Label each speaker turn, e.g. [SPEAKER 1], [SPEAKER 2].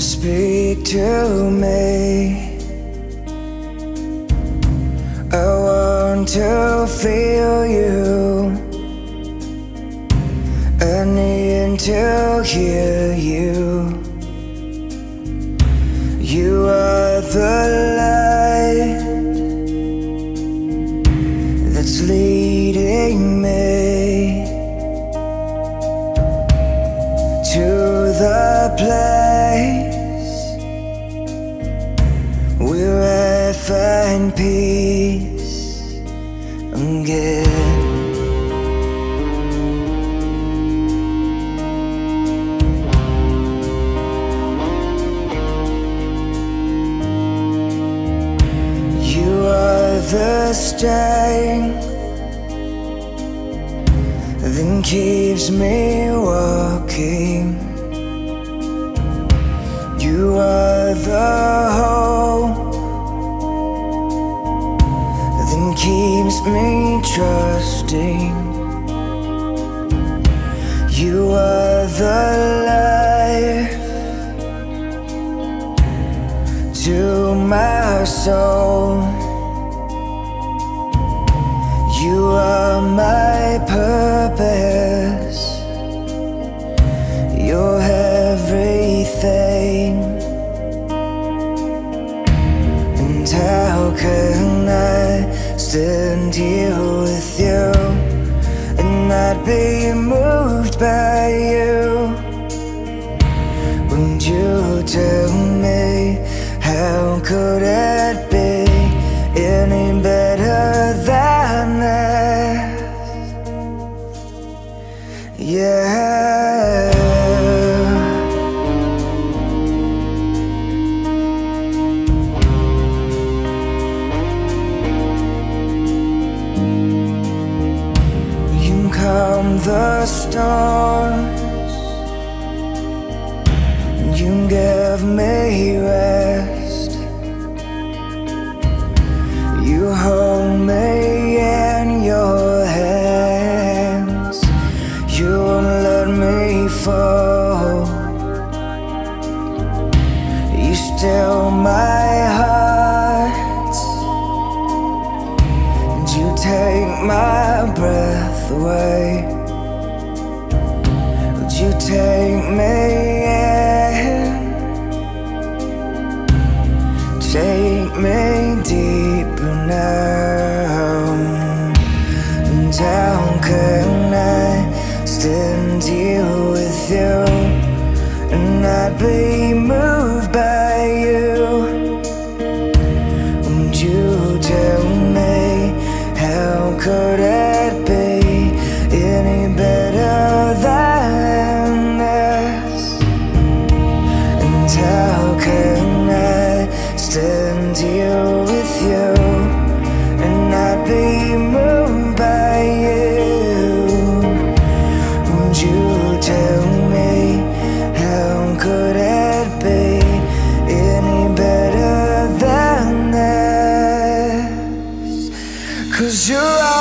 [SPEAKER 1] speak to me. I want to feel you. I need to hear you. You are the light that's leading me to the place find peace again. You are the strength that keeps me walking. You are the keeps me trusting. You are the life to my soul. You are my purpose. Stand here with you. And not be moved storms. You give me rest. You hold me in your hands. You won't let me fall. You still my heart. And you take my breath away you take me in? Take me deeper now And how can I stand here with you And not be Cause you're out